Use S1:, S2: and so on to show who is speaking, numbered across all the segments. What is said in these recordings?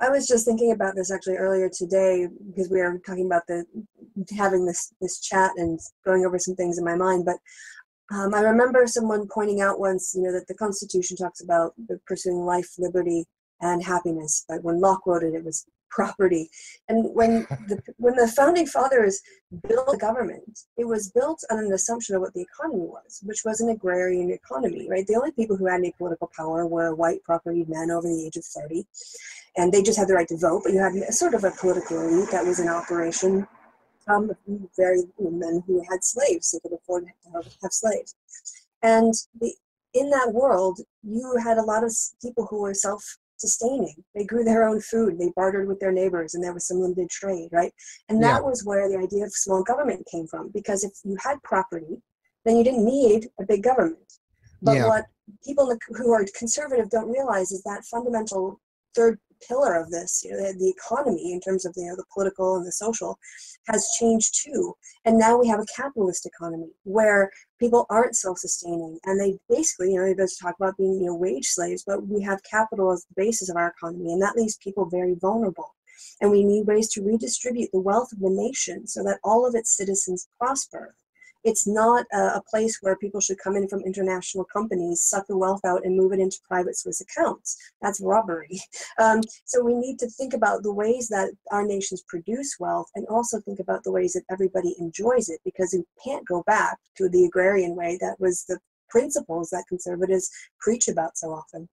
S1: I was just thinking about this actually earlier today because we were talking about the having this this chat and going over some things in my mind. But um, I remember someone pointing out once, you know, that the Constitution talks about pursuing life, liberty, and happiness. But when Locke wrote it, it was property. And when the when the founding fathers built the government, it was built on an assumption of what the economy was, which was an agrarian economy, right? The only people who had any political power were white property men over the age of 30. And they just had the right to vote, but you had sort of a political elite that was in operation. Um, very you know, men who had slaves, they could afford to have, have slaves. And the, in that world, you had a lot of people who were self sustaining. They grew their own food, they bartered with their neighbors, and there was some limited trade, right? And that yeah. was where the idea of small government came from, because if you had property, then you didn't need a big government. But yeah. what people who are conservative don't realize is that fundamental third pillar of this, you know, the, the economy in terms of you know the political and the social, has changed too. And now we have a capitalist economy where people aren't self-sustaining, and they basically, you know, they talk about being you know wage slaves, but we have capital as the basis of our economy, and that leaves people very vulnerable. And we need ways to redistribute the wealth of the nation so that all of its citizens prosper it's not a, a, place where people should come in from international companies, suck the wealth out, and move it into private Swiss accounts. That's robbery. Um, so we need to think about the ways that our nations produce wealth and also think about the ways that everybody enjoys it because we can't go back to the agrarian way that was the principles that conservatives preach about so often.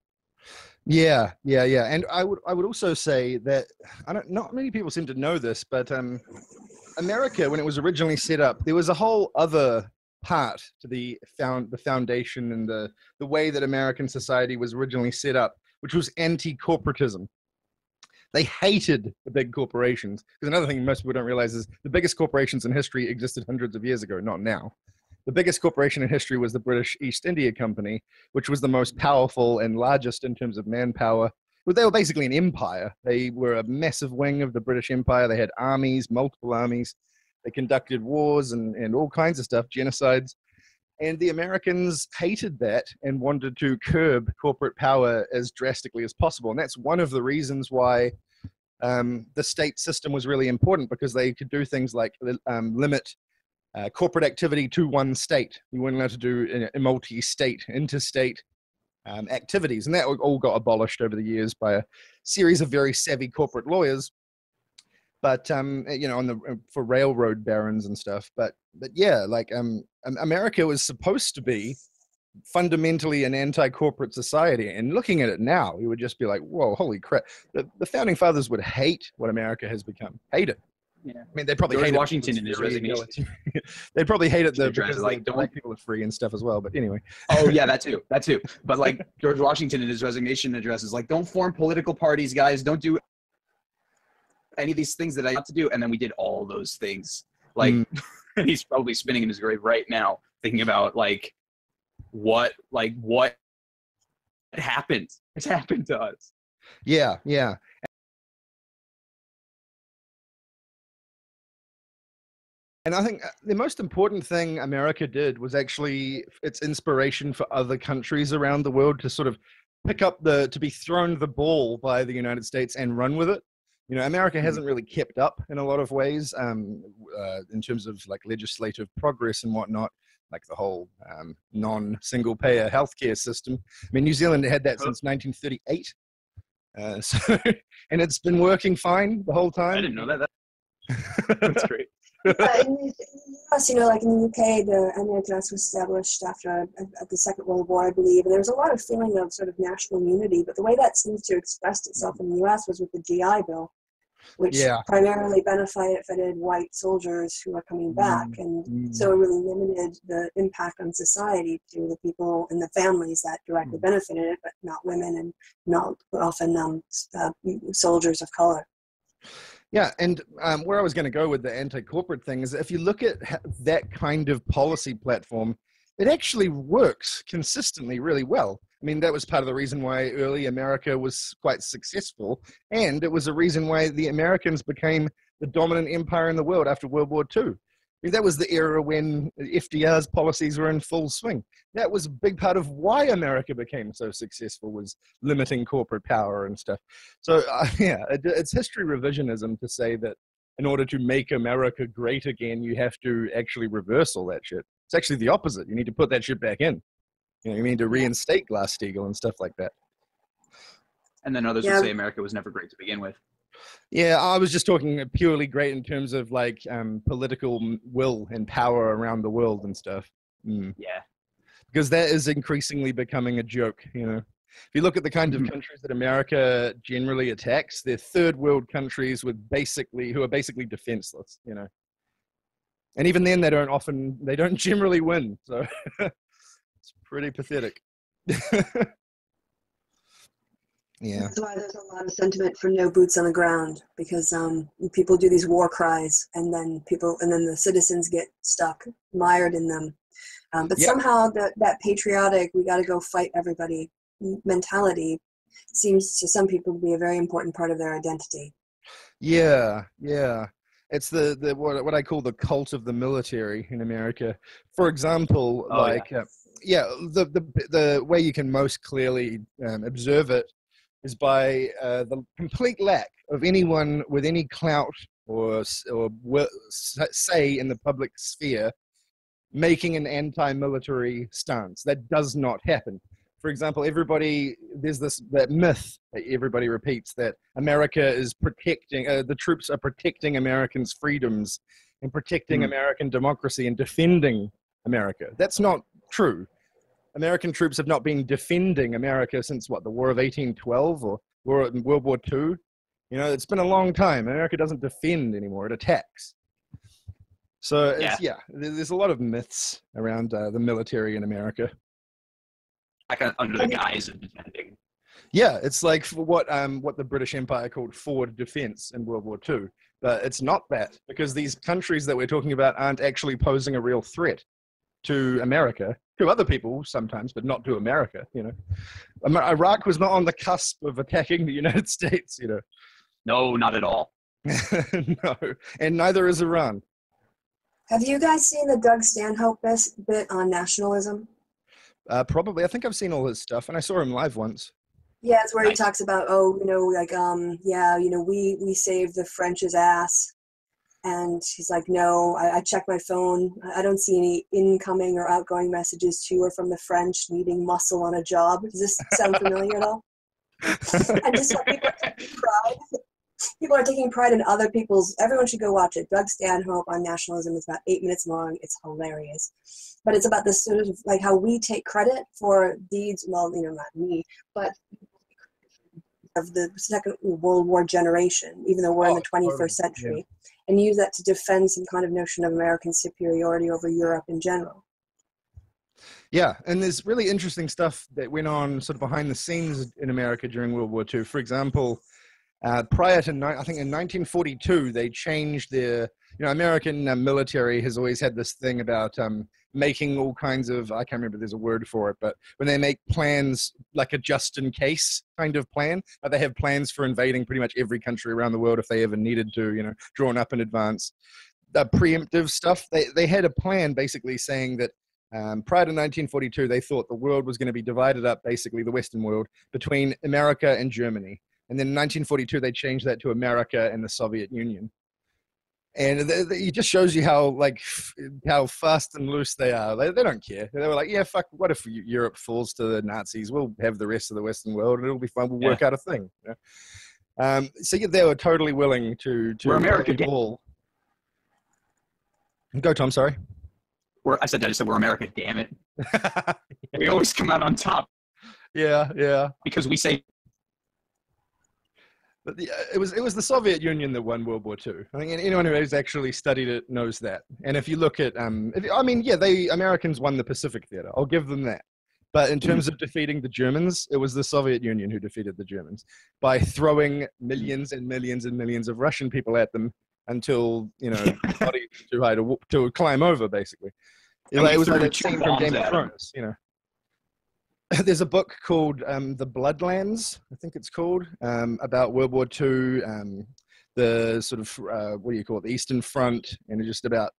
S2: Yeah, yeah, yeah, and I would I would also say that I don't not many people seem to know this, but um, America, when it was originally set up, there was a whole other part to the found the foundation and the the way that American society was originally set up, which was anti-corporatism. They hated the big corporations because another thing most people don't realize is the biggest corporations in history existed hundreds of years ago, not now. The biggest corporation in history was the British East India Company, which was the most powerful and largest in terms of manpower they were basically an empire. They were a massive wing of the British Empire. They had armies, multiple armies. They conducted wars and, and all kinds of stuff, genocides. And the Americans hated that and wanted to curb corporate power as drastically as possible. And that's one of the reasons why um, the state system was really important because they could do things like um, limit uh, corporate activity to one state. You weren't allowed to do a multi state, interstate um, activities. And that all got abolished over the years by a series of very savvy corporate lawyers. But um, you know, on the uh, for railroad barons and stuff. But but yeah, like um, America was supposed to be fundamentally an anti-corporate society and looking at it now you would just be like whoa holy crap the, the founding fathers would hate what america has become hate it
S3: yeah.
S2: I mean, they probably
S3: George
S2: hate
S3: Washington in his resignation.
S2: they probably hate it though because
S3: like
S2: don't black people are free and stuff as well. But anyway.
S3: oh yeah, that too, that too. But like George Washington in his resignation address is like, don't form political parties, guys. Don't do any of these things that I have to do. And then we did all those things. Like, mm. and he's probably spinning in his grave right now, thinking about like what, like what happened. It's happened to us.
S2: Yeah, yeah. And I think uh, the most important thing America did was actually its inspiration for other countries around the world to sort of pick up the to be thrown the ball by the United States and run with it. You know, America mm-hmm. hasn't really kept up in a lot of ways um, uh, in terms of like legislative progress and whatnot, like the whole um, non-single payer healthcare system. I mean, New Zealand had that since 1938, uh, so and it's been working fine the whole time. I
S3: didn't know that. That's great
S1: yeah, in, the, US, you know, like in the UK, the NHS was established after uh, the Second World War, I believe, and there was a lot of feeling of sort of national unity. But the way that seems to express itself in the US was with the GI Bill, which yeah. primarily benefited white soldiers who were coming back, mm and mm so it really limited the impact on society to the people and the families that directly mm benefited it, but not women and not often um, uh, soldiers of color.
S2: Yeah, and um, where I was going to go with the anti-corporate thing is if you look at that kind of policy platform, it actually works consistently really well. I mean, that was part of the reason why early America was quite successful, and it was a reason why the Americans became the dominant empire in the world after World War II, That was the era when FDR's policies were in full swing. That was a big part of why America became so successful was limiting corporate power and stuff. So uh, yeah, it, it's history revisionism to say that in order to make America great again, you have to actually reverse all that shit. It's actually the opposite. You need to put that shit back in. You know, you need to reinstate Glass-Steagall and stuff like that.
S3: And then others
S1: Yeah.
S3: would say America was never great to begin with.
S2: Yeah, I was just talking purely great in terms of like um, political will and power around the world and stuff. Mm.
S3: Yeah.
S2: Because that is increasingly becoming a joke. You know, if you look at the kind of
S3: Mhm.
S2: countries that America generally attacks, they're third world countries with basically who are basically defenseless. You know, and even then, they don't often they don't generally win. So it's pretty pathetic. yeah.
S1: That's why there's a lot of sentiment for no boots on the ground because um, people do these war cries and then people and then the citizens get stuck, mired in them. Um, but
S2: Yeah.
S1: somehow that that patriotic, we got to go fight everybody mentality seems to some people to be a very important part of their identity.
S2: Yeah, yeah. It's the, the what, what I call the cult of the military in America. For example,
S3: Oh, yeah.
S2: like uh, yeah, the, the the way you can most clearly um, observe it is by uh, the complete lack of anyone with any clout or or say in the public sphere making an anti-military stance. That does not happen. For example, everybody there's this that myth that everybody repeats that America is protecting uh, the troops are protecting Americans' freedoms and protecting
S3: Mhm.
S2: American democracy and defending America. That's not true. American troops have not been defending America since what the War of 1812 or War World War II. You know, it's been a long time. America doesn't defend anymore; it attacks. So it's, yeah, there- there's a lot of myths around uh, the military in America.
S3: Like uh, under the guise of defending.
S2: Yeah, it's like what um what the British Empire called forward defense in World War II, but it's not that because these countries that we're talking about aren't actually posing a real threat to America, to other people sometimes, but not to America. You know, Am- Iraq was not on the cusp of attacking the United States. You know,
S3: No, not at all.
S2: no, and neither is Iran.
S1: Have you guys seen the Doug Stanhope bes- bit on nationalism?
S2: Uh, probably, I think I've seen all his stuff, and I saw him live once.
S1: Yeah, it's where he
S3: Nice.
S1: talks about, oh, you know, like, um, yeah, you know, we we saved the French's ass, and he's like, no, I, I checked my phone, I I don't see any incoming or outgoing messages to or from the French needing muscle on a job. Does this sound familiar at all? and just like people are taking pride. People are taking pride in other people's. Everyone should go watch it. Doug Stanhope on nationalism. It's about eight minutes long. It's hilarious, but it's about this sort of like how we take credit for deeds. Well, you know, not me, but of the Second World War generation, even though we're in
S2: Oh,
S1: the 21st
S2: totally,
S1: century, and use that to defend some kind of notion of American superiority over Europe in general.
S2: Yeah, and there's really interesting stuff that went on sort of behind the scenes in America during World War II. For example, uh, prior to, ni- I think in 1942, they changed their, you know, American uh, military has always had this thing about um, making all kinds of, I can't remember, there's a word for it, but when they make plans like a just in case kind of plan, uh, they have plans for invading pretty much every country around the world if they ever needed to, you know, drawn up in advance. The preemptive stuff, they, they had a plan basically saying that um, prior to 1942, they thought the world was going to be divided up, basically the Western world, between America and Germany. And then in 1942, they changed that to America and the Soviet Union. And it just shows you how like f- how fast and loose they are. They, they don't care. They were like, yeah, fuck. What if Europe falls to the Nazis? We'll have the rest of the Western world, and it'll be fine. We'll work out a thing. you know? Um, so yeah, they were totally willing to to
S3: We're America,
S2: play ball. Go, Thom. Sorry.
S3: We're, I said that. I said we're America. Damn it. We always come out on top
S2: yeah, yeah.
S3: because we say
S2: But the, uh, it was it was the Soviet Union that won World War II. I think anyone who has actually studied it knows that. And if you look at, um, if, I mean, yeah, they Americans won the Pacific Theater. I'll give them that. But in terms of defeating the Germans, it was the Soviet Union who defeated the Germans by throwing millions and millions and millions of Russian people at them until you know body too high to to climb over, basically. Like, it was like that scene from Game of. Thrones, you know. There's a book called um, The Bloodlands, I think it's called, um, about World War II, um, the sort of, uh, what do you call it, the Eastern Front, and just about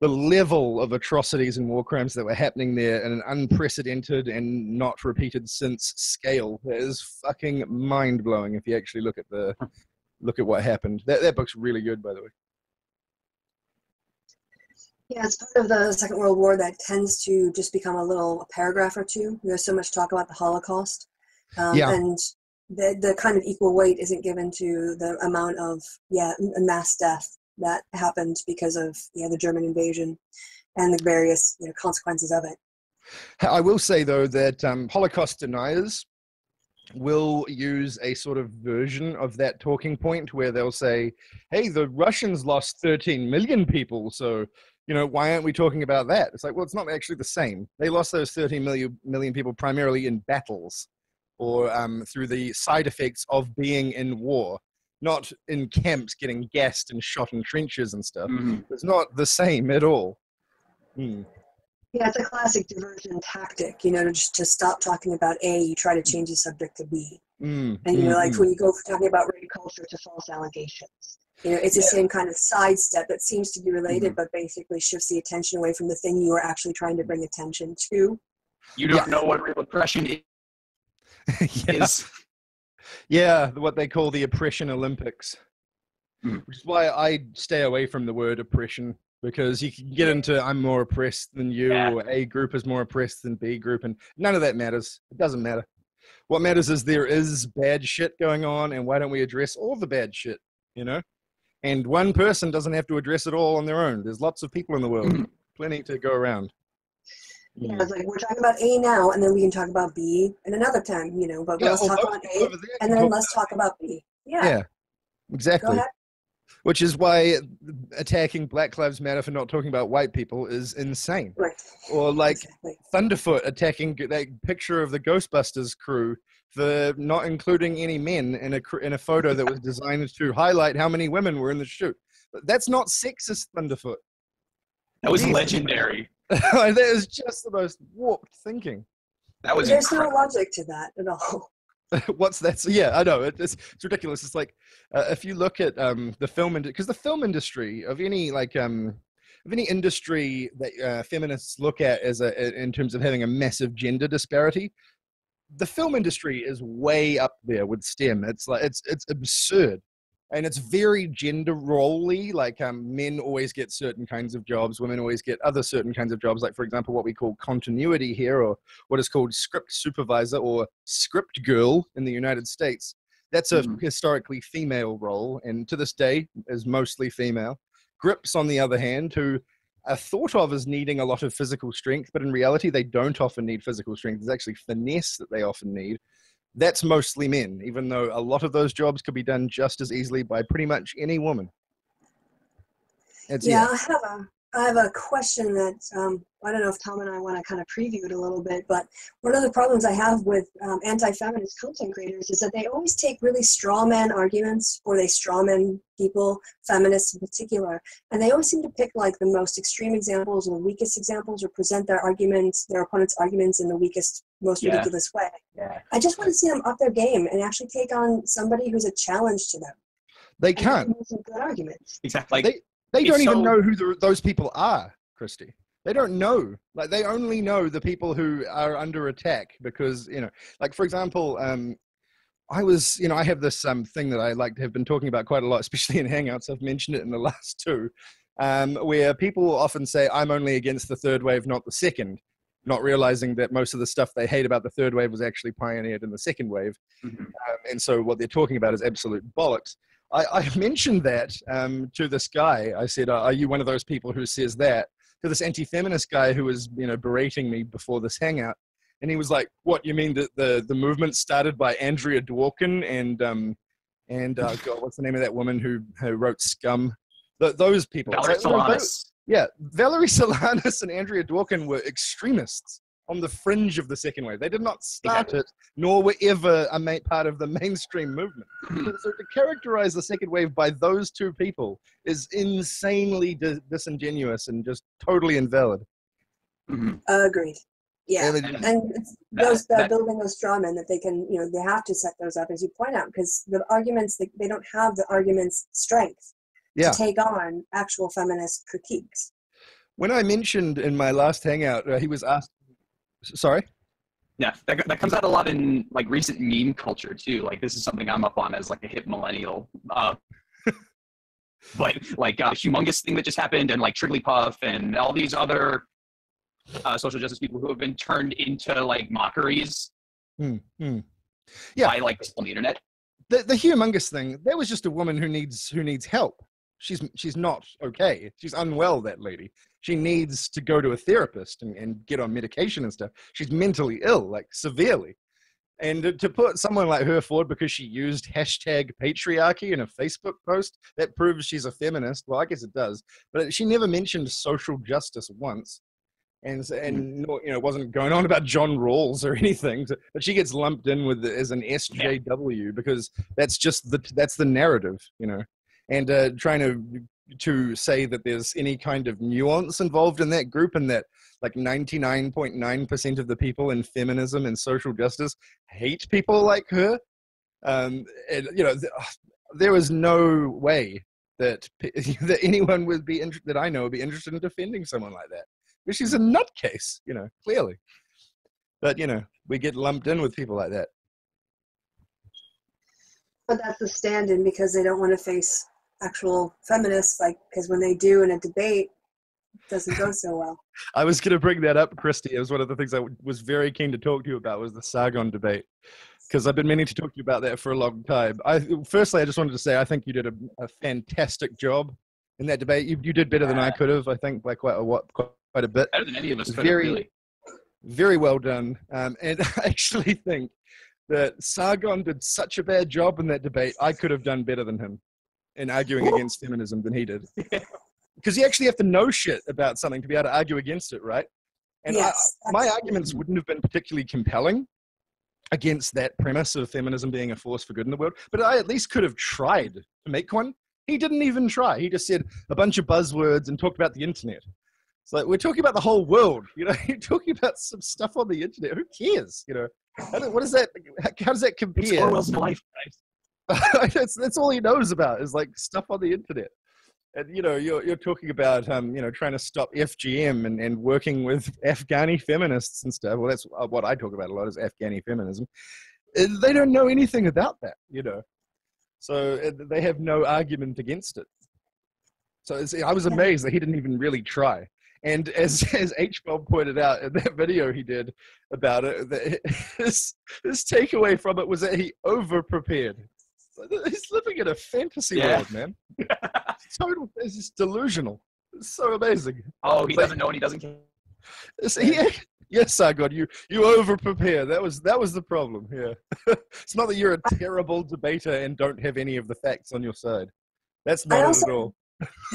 S2: the level of atrocities and war crimes that were happening there in an unprecedented and not repeated since scale that is fucking mind blowing if you actually look at the look at what happened. That that book's really good, by the way.
S1: Yeah, it's part of the Second World War that tends to just become a little paragraph or two. There's so much talk about the Holocaust, um,
S2: Yeah.
S1: and the the kind of equal weight isn't given to the amount of yeah mass death that happened because of yeah the German invasion and the various you know, consequences of it.
S2: I will say though that um, Holocaust deniers will use a sort of version of that talking point where they'll say, "Hey, the Russians lost 13 million people, so you know why aren't we talking about that?" It's like, well, it's not actually the same. They lost those 13 million million people primarily in battles or um, through the side effects of being in war, not in camps getting gassed and shot in trenches and stuff.
S3: Mhm.
S2: It's not the same at all. Hmm.
S1: Yeah, it's a classic diversion tactic. You know, to just to stop talking about A, you try to change the subject to B.
S2: Mm,
S1: And you're
S2: mm,
S1: like
S2: mm.
S1: when you go from talking about rape culture to false allegations. You know, it's the
S2: Yeah.
S1: same kind of sidestep that seems to be related, but basically shifts the attention away from the thing you are actually trying to bring attention to.
S3: You don't know what real oppression i-
S2: yeah.
S3: is.
S2: Yeah, what they call the oppression Olympics.
S3: Mm.
S2: Which is why I stay away from the word oppression because you can get into I'm more oppressed than you,
S3: Yeah.
S2: or A group is more oppressed than B group, and none of that matters. It doesn't matter. What matters is there is bad shit going on, and why don't we address all the bad shit, you know? And one person doesn't have to address it all on their own. There's lots of people in the world, plenty to go around.
S1: Yeah, it's like we're talking about A now, and then we can talk about B in another time, you know, but
S2: Yeah,
S1: let's
S2: oh,
S1: talk about A, and then let's talk about B. Yeah,
S2: Yeah,
S1: go
S2: exactly.
S1: ahead.
S2: Which is why attacking Black Lives Matter for not talking about white people is insane.
S1: Right.
S2: Or like
S1: exactly.
S2: Thunderfoot attacking that picture of the Ghostbusters crew for not including any men in a in a photo that was designed to highlight how many women were in the shoot. That's not sexist, Thunderfoot.
S3: That was
S2: Jesus.
S3: legendary.
S2: that is just the most warped thinking.
S3: That was
S1: There's no logic to that at all.
S2: What's that? So, yeah, I know it, it's it's ridiculous. It's like uh, if you look at um, the film industry, because the film industry of any like um, of any industry that uh, feminists look at as a in terms of having a massive gender disparity, the film industry is way up there with STEM. It's like it's it's absurd, and it's very gender roley. Like um, men always get certain kinds of jobs, women always get other certain kinds of jobs. Like for example, what we call continuity here, or what is called script supervisor or script girl in the United States. That's a
S3: Mhm.
S2: historically female role, and to this day is mostly female. Grips, on the other hand, who are thought of as needing a lot of physical strength, but in reality, they don't often need physical strength. It's actually finesse that they often need. That's mostly men, even though a lot of those jobs could be done just as easily by pretty much any woman. It's,
S1: Yeah, I have a I have a question that um, I don't know if Thom and I want to kind of preview it a little bit, but one of the problems I have with um, anti-feminist content creators is that they always take really straw man arguments, or they straw man people, feminists in particular, and they always seem to pick like the most extreme examples or the weakest examples, or present their arguments, their opponent's arguments in the weakest, most
S3: Yeah.
S1: ridiculous way.
S3: Yeah.
S1: I just want to see them up their game and actually take on somebody who's a challenge to them.
S2: they can't.
S1: make some good arguments.
S3: Exactly. Like,
S2: They
S3: It's
S2: don't even
S3: so-
S2: know who the, those people are, Kristi. They don't know. Like they only know the people who are under attack because you know, like for example, um, I was, you know, I have this um, thing that I like to have been talking about quite a lot, especially in Hangouts. I've mentioned it in the last two, um, where people often say, "I'm only against the third wave, not the second not realizing that most of the stuff they hate about the third wave was actually pioneered in the second wave
S3: mhm.
S2: um, and so what they're talking about is absolute bollocks. I, I mentioned that um, to this guy. I said, "Are you one of those people who says that?" To this anti-feminist guy who was, you know, berating me before this hangout, and he was like, "What you mean that the the movement started by Andrea Dworkin and um and uh, God, what's the name of that woman who, who wrote Scum? Th- those people."
S3: Valerie Solanas.
S2: yeah, Valerie Solanas and Andrea Dworkin were extremists on the fringe of the second wave. They did not start
S3: Exactly.
S2: it, nor were ever a ma- part of the mainstream movement. so to characterize the second wave by those two people is insanely di- disingenuous and just totally invalid.
S3: Mhm.
S1: Agreed. Yeah.
S2: And it-
S3: And
S1: and it's
S3: That-
S1: those
S3: that-
S1: building those straw men that they can you know they have to set those up as you point out because the arguments they, they don't have the arguments strength
S2: Yeah.
S1: to take on actual feminist critiques
S2: when I mentioned in my last hangout, uh, he was asked. Sorry.
S3: Yeah, that, that comes out a lot in like recent meme culture too. Like this is something I'm up on as like a hip millennial. Uh, but like a uh, humongous thing that just happened, and like Trigglypuff and all these other uh, social justice people who have been turned into like mockeries.
S2: Hmm, hmm. Yeah,
S3: by like on the internet.
S2: The the humongous thing. That was just a woman who needs who needs help. She's she's not okay. She's unwell. That lady. She needs to go to a therapist and, and get on medication and stuff. She's mentally ill, like severely. And to put someone like her forward because she used hashtag patriarchy in a Facebook post, that proves she's a feminist. Well, I guess it does. But she never mentioned social justice once. And, and mm. you know, wasn't going on about John Rawls or anything. But she gets lumped in with as an SJW because that's just the that's the narrative, you know. And uh, trying to to say that there's any kind of nuance involved in that group and that like 99.9% of the people in feminism and social justice hate people like her. Um, and, you know th- there was no way that that anyone would be inter- that i know would be interested in defending someone like that because she's a nutcase you know clearly. But you know we get lumped in with people like that.
S1: But that's a stand-in because they don't want to face actual feminists, like because when they do in a debate, it doesn't go so well.
S2: I was going to bring that up, Kristi. It was one of the things I was very keen to talk to you about was the Sargon debate because I've been meaning to talk to you about that for a long time. I firstly, I just wanted to say I think you did a, a fantastic job in that debate. You, you did better than I could have, I think, by quite a what quite, quite a bit.
S3: Better than any of us
S2: very,
S3: really.
S2: Very well done, um, and I actually think that Sargon did such a bad job in that debate. I could have done better than him in arguing against feminism than he did. Because you actually have to know shit about something to be able to argue against it, right? And yes, I, my arguments wouldn't have been particularly compelling against that premise of feminism being a force for good in the world, but I at least could have tried to make one. He didn't even try. He just said a bunch of buzzwords and talked about the internet. It's like we're talking about the whole world, you know. You're talking about some stuff on the internet. Who cares, you know? what is that? How does that compare? It's
S3: Orwell's life.
S2: that's that's all he knows about is like stuff on the internet. And you know, you're you're talking about um, you know, trying to stop FGM and, and working with Afghani feminists and stuff. Well, that's uh, what I talk about a lot is Afghani feminism. They don't know anything about that, you know. So they have no argument against it. So I was amazed that he didn't even really try. And as as H bomb pointed out in that video he did about it, his his takeaway from it was that he over prepared. He's living in a fantasy yeah. world, man. total, it's just delusional. It's so amazing.
S3: Oh, he doesn't know and he doesn't care.
S2: He, yes, I got you. You over prepare. That was that was the problem. Yeah, it's not that you're a terrible debater and don't have any of the facts on your side. That's not also, it at all.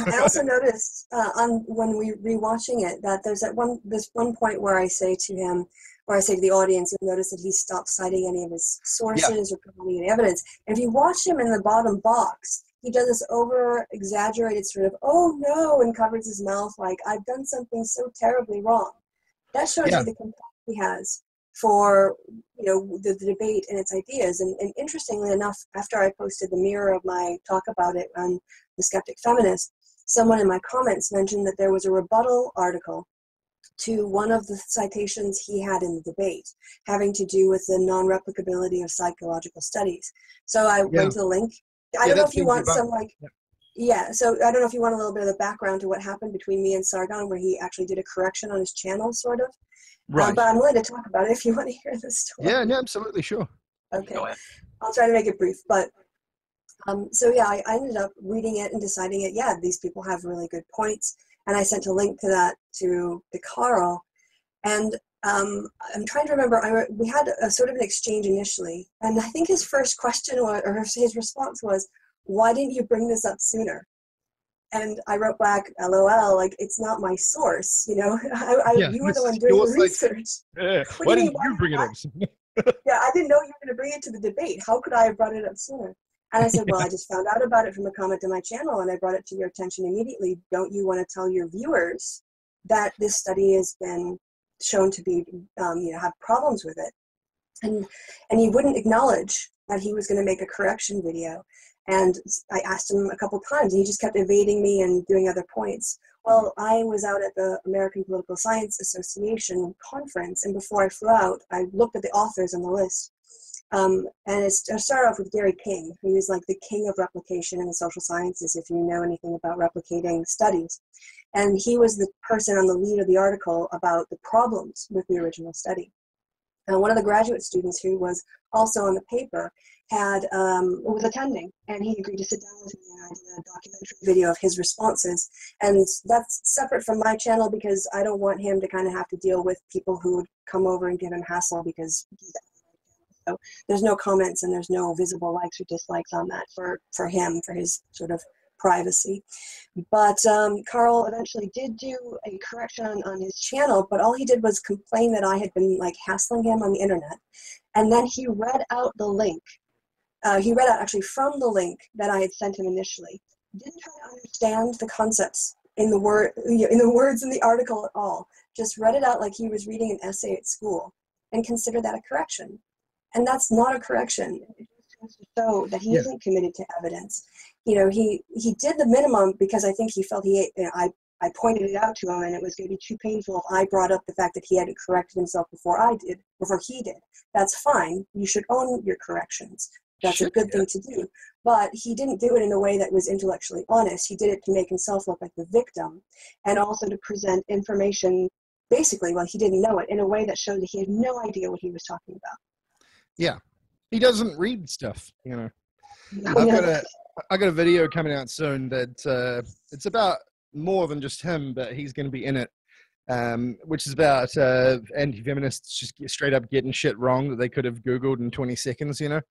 S1: I also noticed uh, on when we rewatching it that there's at one this one point where I say to him, or I say to the audience, you'll notice that he stopped citing any of his sources yeah. or providing any evidence. And if you watch him in the bottom box, he does this over exaggerated sort of, oh no, and covers his mouth like, I've done something so terribly wrong. That shows yeah. you the contempt he has for you know the, the, debate and its ideas. And, and interestingly enough, after I posted the mirror of my talk about it on the Skeptic Feminist, someone in my comments mentioned that there was a rebuttal article to one of the citations he had in the debate, having to do with the non-replicability of psychological studies. So I yeah. went to the link. I yeah, don't know if you want about, some like, yeah. yeah. So I don't know if you want a little bit of the background to what happened between me and Sargon, where he actually did a correction on his channel, sort of. Right. Um, but I'm willing to talk about it if you want to hear the story.
S2: Yeah, yeah, absolutely, sure.
S1: Okay. I'll try to make it brief, but um, so yeah, I, I ended up reading it and deciding it. Yeah, these people have really good points and I sent a link to that to, to Carl. And um, I'm trying to remember, I, we had a sort of an exchange initially, and I think his first question was, or his response was, why didn't you bring this up sooner? And I wrote back, LOL, like, it's not my source, you know? I, I yeah, you were the one doing the research.
S2: Like, yeah, why didn't you, you bring it up
S1: yeah, I didn't know you were going to bring it to the debate. How could I have brought it up sooner? And I said, Well, I just found out about it from a comment on my channel and I brought it to your attention immediately. Don't you want to tell your viewers that this study has been shown to be, um, you know, have problems with it? And, and he wouldn't acknowledge that he was going to make a correction video. And I asked him a couple times and he just kept evading me and doing other points. Well, I was out at the American Political Science Association conference, and before I flew out, I looked at the authors on the list. Um, and I started off with Gary King, who is like the king of replication in the social sciences, if you know anything about replicating studies. And he was the person on the lead of the article about the problems with the original study. And one of the graduate students who was also on the paper had um, was attending, and he agreed to sit down with me and I did a documentary video of his responses. And that's separate from my channel because I don't want him to kind of have to deal with people who would come over and give him hassle because so there's no comments and there's no visible likes or dislikes on that for for him for his sort of privacy. But um, Carl eventually did do a correction on, on his channel, but all he did was complain that I had been like hassling him on the internet. And then he read out the link. Uh, he read out actually from the link that I had sent him initially. Didn't try to understand the concepts in the word in the words in the article at all. Just read it out like he was reading an essay at school, and consider that a correction. And that's not a correction. It just goes to show that he
S2: Yeah.
S1: isn't committed to evidence you know, he he did the minimum because I think he felt he you know, I I pointed it out to him, and it was going to be too painful if I brought up the fact that he hadn't corrected himself before I did, before he did. That's fine. You should own your corrections. That's a good
S2: yeah.
S1: thing to do. But he didn't do it in a way that was intellectually honest. He did it to make himself look like the victim, and also to present information, basically, well, he didn't know it, in a way that showed that he had no idea what he was talking about.
S2: Yeah, he doesn't read stuff, you know. I've got a I got a video coming out soon that uh, it's about more than just him, but he's going to be in it, um, which is about uh, anti-feminists just straight up getting shit wrong that they could have googled in 20 seconds, you know.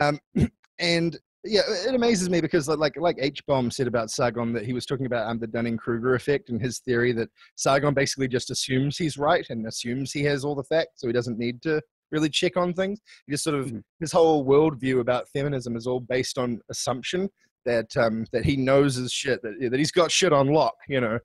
S2: Um, and yeah, it amazes me because like like, like H bomb said about Sargon that he was talking about um, the Dunning Kruger effect and his theory that Sargon basically just assumes he's right and assumes he has all the facts, so he doesn't need to really check on things. He just sort of
S3: Mhm.
S2: his whole worldview about feminism is all based on assumption that um, that he knows his shit, that that he's got shit on lock, you know,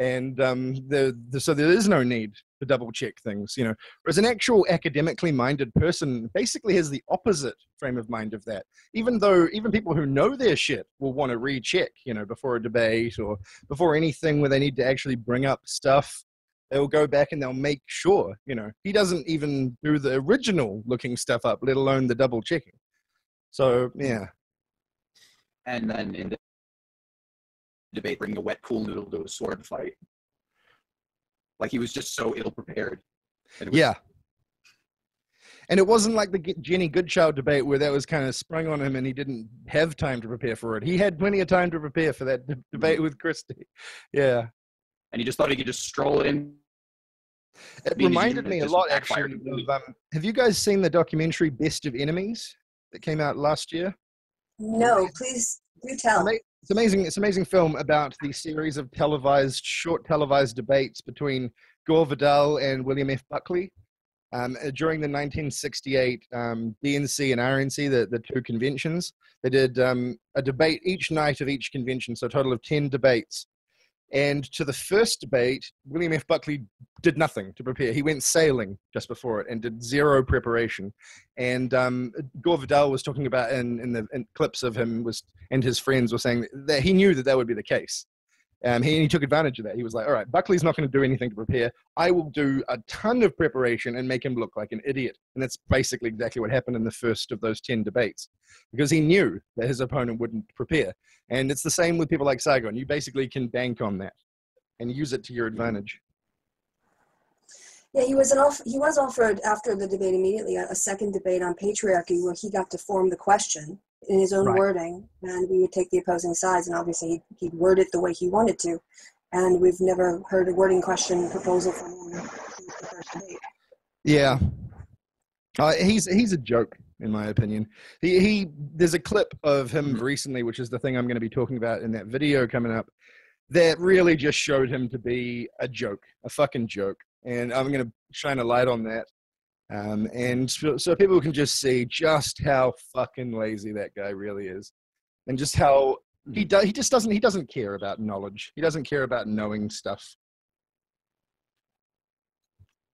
S2: and um, the, the so there is no need to double check things, you know. Whereas an actual academically minded person basically has the opposite frame of mind of that. Even though even people who know their shit will want to recheck, you know, before a debate or before anything where they need to actually bring up stuff they'll go back and they'll make sure you know he doesn't even do the original looking stuff up let alone the double checking so yeah
S3: And then in the debate, bringing a wet cool noodle to a sword fight. Like he was just so ill prepared.
S2: yeah and it wasn't like the jenny goodchild debate where that was kind of sprung on him and he didn't have time to prepare for it he had plenty of time to prepare for that de- debate mm-hmm. with kristi yeah
S3: And he just thought he could just stroll in.
S2: It
S3: Being a
S2: reminded me a lot actually of, um, have you guys seen the documentary best of enemies that came out last year
S1: No, please do tell.
S2: It's amazing. It's an amazing film about the series of televised, short televised debates between Gore Vidal and William F. Buckley um, uh, during the 1968 um, DNC and RNC, the, the two conventions. They did um, a debate each night of each convention, so a total of 10 debates. And to the first debate, William F. Buckley did nothing to prepare. He went sailing just before it and did zero preparation. And um, Gore Vidal was talking about in, in the in clips of him was and his friends were saying that he knew that that would be the case. Um, he, he took advantage of that. He was like, all right, Buckley's not going to do anything to prepare. I will do a ton of preparation and make him look like an idiot. And that's basically exactly what happened in the first of those 10 debates because he knew that his opponent wouldn't prepare. And it's the same with people like Sargon. You basically can bank on that and use it to your advantage.
S1: Yeah, he was an off- he was offered after the debate immediately a second debate on patriarchy where he got to form the question in his own
S2: Right.
S1: wording, and we would take the opposing sides, and obviously he'd, he'd word it the way he wanted to. And we've never heard a wording question proposal from him since the first debate.
S2: Yeah. Uh, he's he's a joke in my opinion. He he there's a clip of him recently, which is the thing I'm going to be talking about in that video coming up, that really just showed him to be a joke, a fucking joke, and I'm going to shine a light on that, um, and so, so people can just see just how fucking lazy that guy really is, and just how he does he just doesn't he doesn't care about knowledge. He doesn't care about knowing stuff.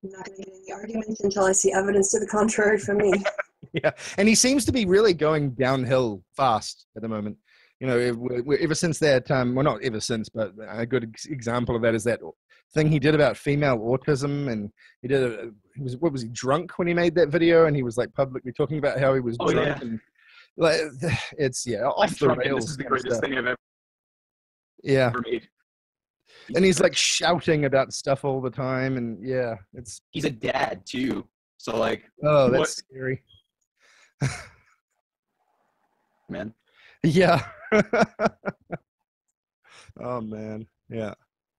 S1: I'm not going to get any arguments until I see evidence to the contrary from me.
S2: yeah, and he seems to be really going downhill fast at the moment. You know, ever since that, um, well, not ever since, but a good example of that is that thing he did about female autism, and he did a, he was what was he drunk when he made that video, and he was like publicly talking about how he was
S3: Oh,
S2: drunk,
S3: yeah.
S2: and like it's yeah
S3: I'm
S2: off the
S3: drunk
S2: rails.
S3: This is the greatest thing I've ever
S2: Yeah,
S3: made.
S2: and he's like shouting about stuff all the time, and yeah, it's
S3: He's a dad too, so like,
S2: oh, that's
S3: What-
S2: scary.
S3: man,
S2: Yeah. oh man, yeah.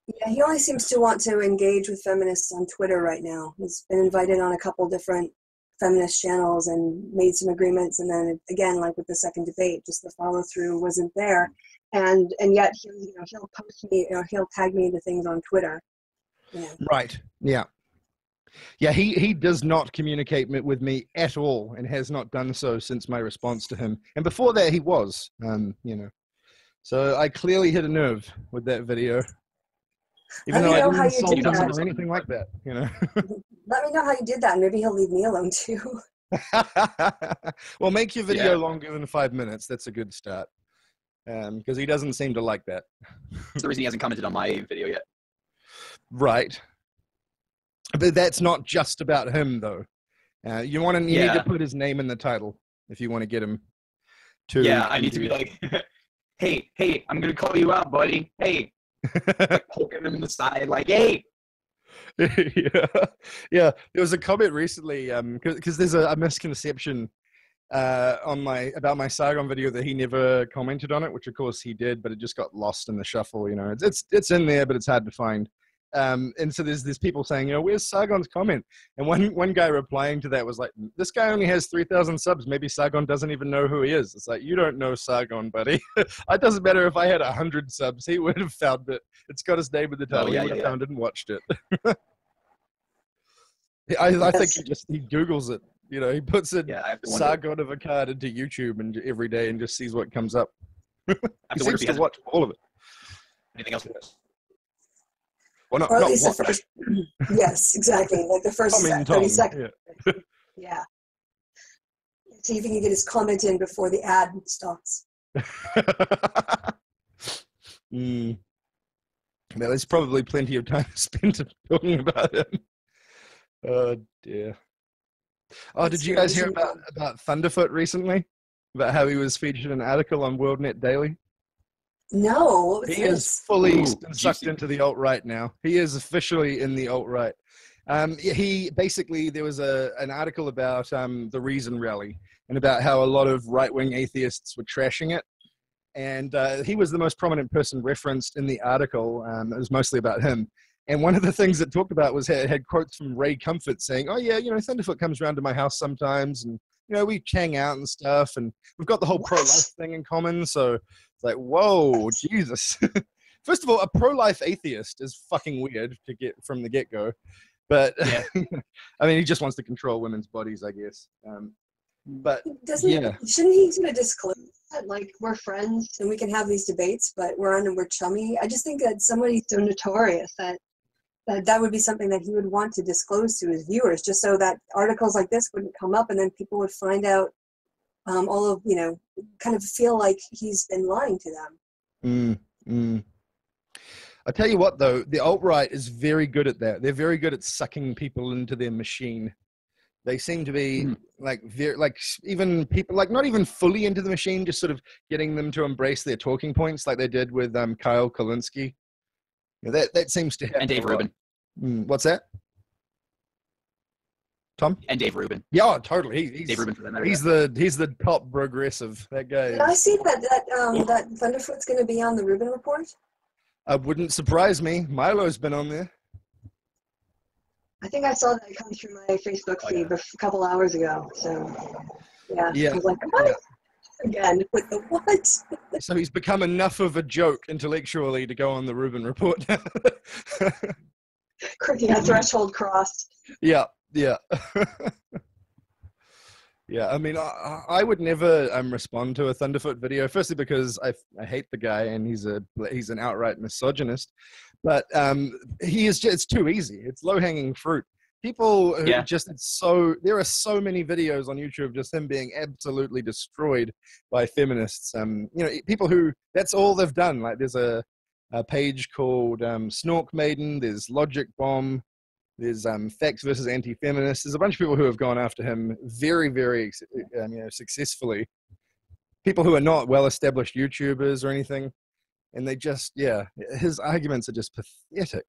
S1: Yeah, he only seems to want to engage with feminists on Twitter right now. He's been invited on a couple different feminist channels and made some agreements, and then again, like with the second debate, just the follow through wasn't there. And and yet, he'll, you know, he'll post me or he'll tag me into things on Twitter. You know,
S2: Right. Yeah. Yeah, he, he does not communicate with me at all and has not done so since my response to him. And before that, he was, um, you know. So I clearly hit a nerve with that video. Even
S1: Let
S2: though
S1: me
S2: I
S1: know
S2: didn't
S1: how you
S2: insult
S1: did
S2: him
S1: that.
S2: or anything like that, you know.
S1: let me know how you did that, and maybe he'll leave me alone too.
S2: well, make your video
S3: Yeah.
S2: longer than five minutes. That's a good start. Because he doesn't seem to like that.
S3: that's the reason he hasn't commented on my video yet.
S2: Right. But that's not just about him, though. Uh, you want to you need to put his name in the title if you want to get him to.
S3: Yeah, I need to be like, hey, hey, I'm gonna call you out, buddy. Hey, like poking him in the side, like, hey,
S2: yeah, yeah. There was a comment recently because there's a, a misconception uh, on my about my Sargon video that he never commented on it, which of course he did, but it just got lost in the shuffle. You know, it's it's, it's in there, but it's hard to find. Um, and so there's there's people saying, you know, where's Sargon's comment? And one one guy replying to that was like, this guy only has three thousand subs. Maybe Sargon doesn't even know who he is. It's like you don't know Sargon, buddy. it doesn't matter if I had a hundred subs. He would have found it. It's got his name in the
S3: Oh,
S2: title.
S3: yeah,
S2: he would have
S3: yeah.
S2: found it and watched it. I, I think he just he Googles it. You know, he puts in
S3: yeah, I have to wonder,
S2: Sargon of Akkad into YouTube and every day and just sees what comes up. He seems to watch all of it.
S3: anything else.
S2: Well, not,
S1: or at
S2: not
S1: least the first. yes, exactly. Like the first
S2: Tom and
S1: 30
S2: Tom,
S1: seconds.
S2: yeah.
S1: Yeah. See if he can get his comment in before the ad starts.
S2: mm. Well, there's probably plenty of time spent talking about him. Oh dear. Oh, did you guys hear about about Thunderfoot recently? About how he was featured in an article on WorldNet Daily.
S1: No, what was
S2: He is
S1: this?
S2: fully
S3: Ooh,
S2: been sucked into the alt right now. He is officially in the alt right. Um, he basically there was a an article about um, the Reason Rally and about how a lot of right wing atheists were trashing it, and uh, he was the most prominent person referenced in the article. Um, it was mostly about him. And one of the things it talked about was had, had quotes from Ray Comfort saying, "Oh yeah, you know Thunderfoot comes around to my house sometimes, and you know we hang out and stuff, and we've got the whole pro life thing in common." So it's like, whoa, Jesus. First of all, a pro-life atheist is fucking weird to get from the get-go, but
S3: Yeah.
S2: I mean, he just wants to control women's bodies, I guess. Um, but
S1: Doesn't
S2: yeah.
S1: shouldn't he sort of disclose that like we're friends and we can have these debates, but we're on and we're chummy? I just think that somebody's so notorious that that that would be something that he would want to disclose to his viewers, just so that articles like this wouldn't come up, and then people would find out um, all of you know, kind of feel like he's been lying to them.
S2: Mm, mm. I tell you what, though, the alt right is very good at that. They're very good at sucking people into their machine. They seem to be
S3: Mhm.
S2: like very like even people like not even fully into the machine, just sort of getting them to embrace their talking points, like they did with um, Kyle Kulinski. Yeah, that that seems to happen.
S3: And Dave. Rubin.
S2: Mm, what's that? Thom?
S3: And Dave Rubin.
S2: Yeah, oh, totally. He, he's
S3: Dave Rubin for that matter.
S2: he's the he's the top progressive. That guy.
S1: Did I see that that um, that Thunderfoot's going to be on the Rubin Report?
S2: uh, wouldn't surprise me. Milo's been on there.
S1: I think I saw that come through my Facebook
S3: Oh,
S1: feed a couple hours ago. So, yeah,
S2: Yeah,
S1: I was like, what?
S2: yeah.
S1: Again, with the what?
S2: So he's become enough of a joke intellectually to go on the Rubin Report.
S1: Yeah, threshold crossed.
S2: yeah, yeah. yeah, I mean, I, I would never um, respond to a Thunderfoot video. Firstly, because I, I hate the guy and he's a he's an outright misogynist. But um, he is just, it's too easy. It's low hanging fruit. People who
S3: Yeah.
S2: just so there are so many videos on YouTube just him being absolutely destroyed by feminists. Um, you know, people who that's all they've done. Like there's a a page called um, Snork Maiden. There's Logic Bomb. There's um, Facts versus Anti-Feminists. There's a bunch of people who have gone after him very, very, um, you know, successfully. People who are not well-established YouTubers or anything, and they just, yeah, his arguments are just pathetic.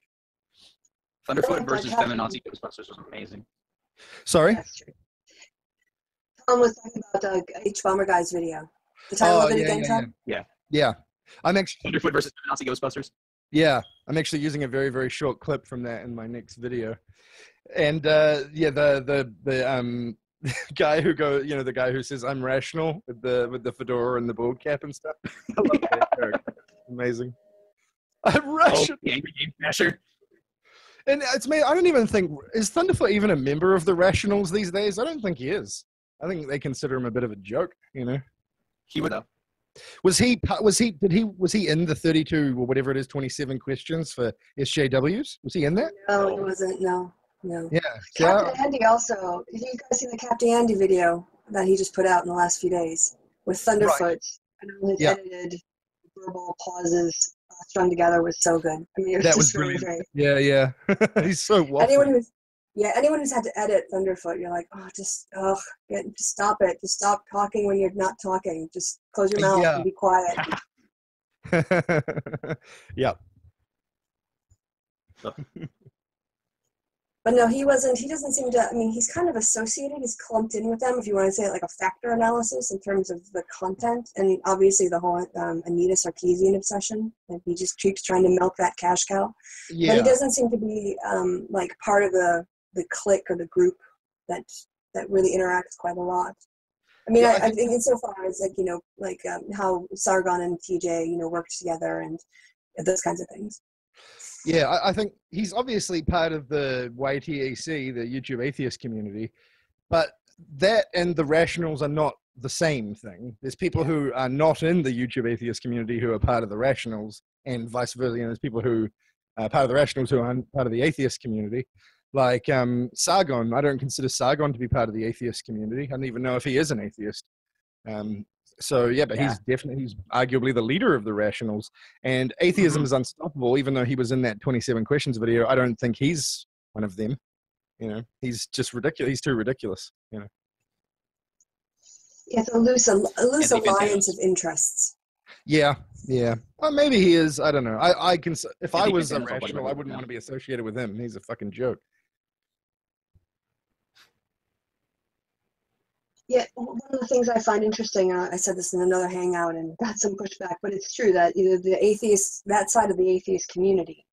S3: Thunderfoot versus Feminazi Ghostbusters was amazing.
S2: Sorry.
S1: That's true. Thom was talking about the H Bomber Guy's video. The title
S2: Oh,
S1: of it
S2: yeah,
S1: again,
S2: yeah,
S1: Thom?
S3: yeah.
S2: Yeah, I'm actually.
S3: Thunderfoot versus Feminazi Ghostbusters.
S2: Yeah, I'm actually using a very very short clip from that in my next video, and uh, yeah, the the the um guy who go, you know, the guy who says I'm rational with the with the fedora and the bald cap and stuff. I love that joke. Amazing. I'm
S3: Oh,
S2: rational,
S3: the Angry Game Smasher.
S2: and it's me. I don't even think is Thunderfoot even a member of the Rationals these days. I don't think he is. I think they consider him a bit of a joke. You know.
S3: He would though.
S2: Was he? Was he? Did he? Was he in the thirty-two or whatever it is, twenty-seven questions for SJWs? Was he in that?
S1: No, it wasn't. No, no.
S2: Yeah. See, I-
S1: Captain Andy also. Did you guys see the Captain Andy video that he just put out in the last few days with Thunderfoot and all his
S2: Yeah.
S1: edited verbal pauses uh, strung together was so good. I mean, it was
S2: That was
S1: just really great.
S2: yeah, yeah. He's so waffly.
S1: Anyone who's yeah, anyone who's had to edit Thunderfoot, you're like, oh, just oh, get, just stop it. Just stop talking when you're not talking. Just close your mouth
S2: Yeah.
S1: and be quiet.
S2: yeah.
S1: But no, he wasn't. He doesn't seem to. I mean, he's kind of associated. He's clumped in with them, if you want to say it like a factor analysis in terms of the content, and obviously the whole um, Anita Sarkeesian obsession. Like he just keeps trying to milk that cash cow. Yeah. But he doesn't seem to be um, like part of the the clique or the group that that really interacts quite a lot. I mean,
S2: Yeah, I
S1: I, I
S2: think-
S1: insofar as like you know, like um, how Sargon and TJ, you know, worked together and those kinds of things.
S2: Yeah, I, I think he's obviously part of the YTAC, the YouTube atheist community, but that and the rationals are not the same thing. There's people who are not in the YouTube atheist community who are part of the rationals, and vice versa. Know, there's people who are part of the rationals who aren't part of the atheist community. Like um, Sargon, I don't consider Sargon to be part of the atheist community. I don't even know if he is an atheist. Um, so yeah, but he's definitely he's arguably the leader of the rationals. And atheism is unstoppable, even though he was in that 27 questions video. I don't think he's one of them. You know, he's just ridiculous. He's too ridiculous. You know.
S1: It's a loose a loose
S3: And they can say
S1: alliance of interests.
S2: Yeah, yeah. Well, maybe he is. I don't know. I, I can. If
S3: I
S2: I was
S3: a public
S2: irrational, I wouldn't want to be associated with him. He's a fucking joke.
S1: Yeah, one of the things I find interesting, uh, I said this in another hangout and got some pushback, but it's true that know, the atheists, that side of the atheist community,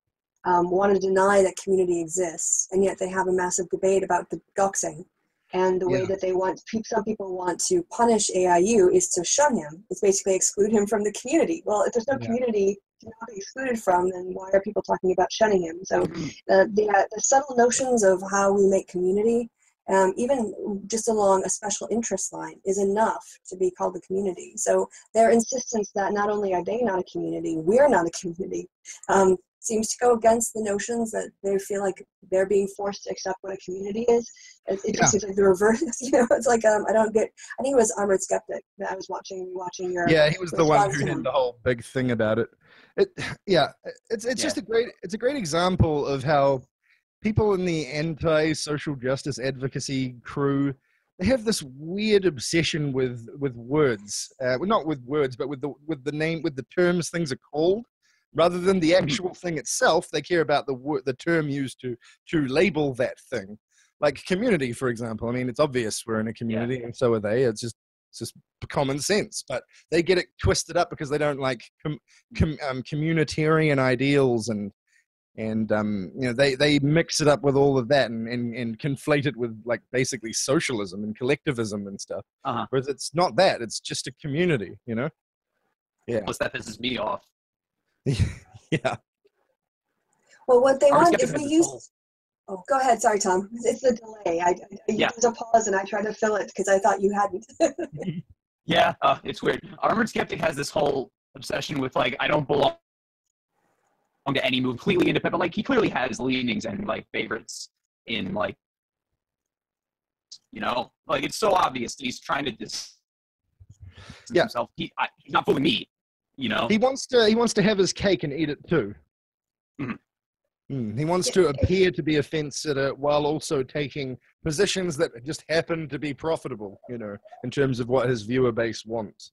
S1: um, want to deny that community exists, and yet they have a massive debate about the doxing. And the way
S2: Yeah.
S1: that they want some people want to punish AIU is to shun him. It's basically exclude him from the community. Well, if there's no
S2: Yeah.
S1: community to not be excluded from, then why are people talking about shunning him? So
S3: Mm-hmm.
S1: uh, the, uh, the subtle notions of how we make community, um, even just along a special interest line, is enough to be called a community. So their insistence that not only are they not a community, we're not a community, um, seems to go against the notions that they feel like they're being forced to accept what a community is. It, it
S2: Yeah.
S1: just seems like the reverse. You know, it's like um, I don't get. I think it was Armored Skeptic that I was watching watching your.
S2: Yeah, he was the one who did the whole big thing about it. It, yeah, it's it's
S3: Yeah.
S2: just a great it's a great example of how people in the anti-social justice advocacy crew they have this weird obsession with with words, uh, well, not with words, but with the with the name with the terms things are called, rather than the actual thing itself. They care about the word the term used to to label that thing, like community, for example. I mean, it's obvious we're in a community, and so are they. It's just it's just common sense, but they get it twisted up because they don't like com, com, um, communitarian ideals and and um, you know they they mix it up with all of that and, and and conflate it with like basically socialism and collectivism and stuff.
S3: Uh-huh.
S2: Whereas it's not that; it's just a community, you know. Yeah,
S3: Plus, that pisses me off.
S2: yeah.
S1: Well, what they
S3: Armored
S1: want,
S3: Skeptic
S1: if
S3: has
S1: we
S3: this
S1: use
S3: whole-
S1: Oh, go ahead. Sorry, Thom. It's the delay. I, I,
S3: Yeah.
S1: There's a pause, and I try to fill it because I thought you hadn't.
S3: Yeah, uh, it's weird. Armored Skeptic has this whole obsession with like I don't belong to any move, completely independent. But like he clearly has leanings and like favorites in like You know, like it's so obvious that he's trying to dis
S2: Yeah.
S3: himself. He, I, he's not fooling me. You know,
S2: He wants to he wants to have his cake and eat it too.
S3: Mhm.
S2: Mm, He wants to appear to be a fence sitter while also taking positions that just happen to be profitable, you know, in terms of what his viewer base wants.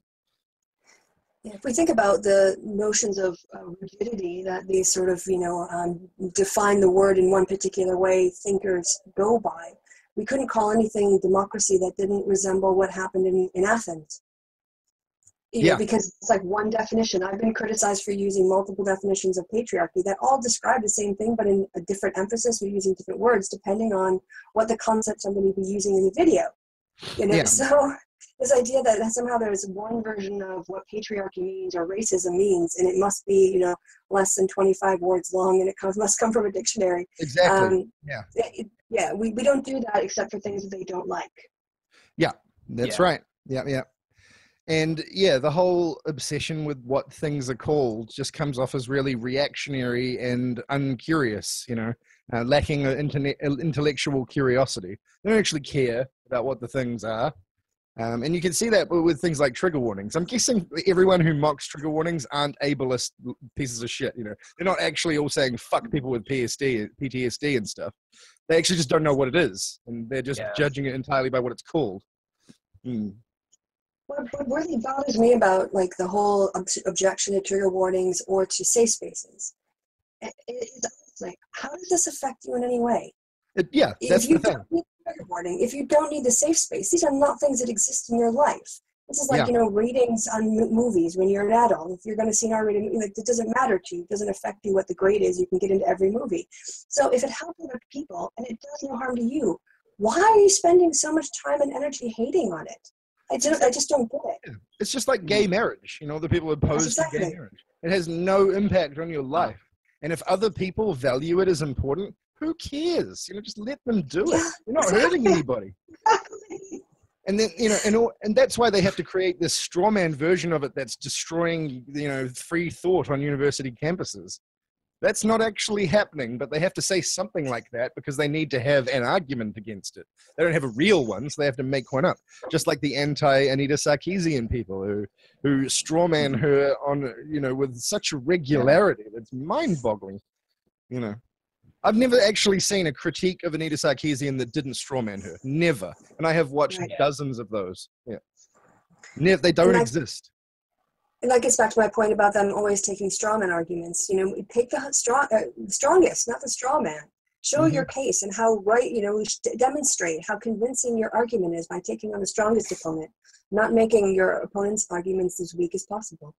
S1: Yeah, If we think about the notions of uh, rigidity that these sort of, you know, um, define the word in one particular way thinkers go by, we couldn't call anything democracy that didn't resemble what happened in, in Athens. You know,
S2: Yeah.
S1: because it's like one definition. I've been criticized for using multiple definitions of patriarchy that all describe the same thing, but in a different emphasis. We're using different words depending on what the concept somebody be using in the video. You know,
S2: Yeah.
S1: so this idea that somehow there's one version of what patriarchy means or racism means, and it must be, you know, less than 25 words long, and it comes, must come from a dictionary.
S2: Exactly.
S1: Um,
S2: yeah.
S1: it- it- yeah, we, we don't do that except for things that they don't like. Yeah.
S2: That's
S3: Yeah.
S2: right. Yeah, yeah. And yeah, the whole obsession with what things are called just comes off as really reactionary and uncurious, you know, uh, lacking a internet, intellectual curiosity. They don't actually care about what the things are. Um, and you can see that with with things like trigger warnings. I'm guessing everyone who mocks trigger warnings aren't ableist pieces of shit. You know, they're not actually all saying "fuck people with PSD, PTSD and stuff." They actually just don't know what it is, and they're just
S3: Yeah.
S2: judging it entirely by what it's called. Hmm.
S1: What, what really bothers me about like the whole ob- objection to trigger warnings or to safe spaces i- i- is like, how does this affect you in any way?
S2: It, yeah,
S1: If
S2: that's
S1: you
S2: the thing.
S1: Don't need the trigger warning, if you don't need the safe space, these are not things that exist in your life. This is like
S2: Yeah.
S1: you know ratings on movies when you're an adult. If you're going to see an R-rated movie, like it doesn't matter to you. It doesn't affect you what the grade is. You can get into every movie. So if it helps other people and it does no harm to you, why are you spending so much time and energy hating on it? I just I just don't get it.
S2: It's just like gay marriage. You know, the people opposed to gay marriage. It has no impact on your life. And if other people value it as important, who cares? You know, just let them do it. You're not hurting
S1: exactly.
S2: anybody. And then you know, and all, and that's why they have to create this straw man version of it that's destroying you know free thought on university campuses. That's not actually happening, but they have to say something like that because they need to have an argument against it. They don't have a real one, so they have to make one up. Just like the anti Anita Sarkeesian people who who strawman mm-hmm. her on you know with such regularity that's mind boggling. You know. I've never actually seen a critique of Anita Sarkeesian that didn't strawman her. Never. And I have watched
S1: Right.
S2: dozens of those. Yeah. Never, they don't
S1: I-
S2: exist.
S1: And that gets back to my point about them always taking strawman arguments. You know, take the strong, uh, strongest, not the straw man. Show
S2: Mhm.
S1: your case and how right, you know, demonstrate how convincing your argument is by taking on the strongest opponent, not making your opponent's arguments as weak as possible.